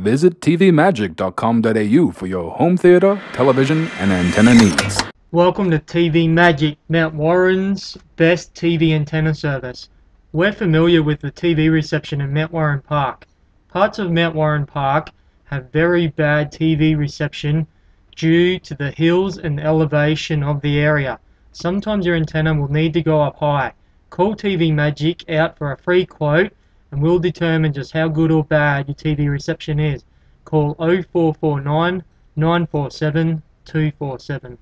Visit tvmagic.com.au for your home theater, television, and antenna needs. Welcome to TV Magic, Mount Warren's best TV antenna service. We're familiar with the TV reception in Mount Warren Park. Parts of Mount Warren Park have very bad TV reception due to the hills and elevation of the area. Sometimes your antenna will need to go up high. Call TV Magic out for a free quote and we'll determine just how good or bad your TV reception is. Call 0449 947 247.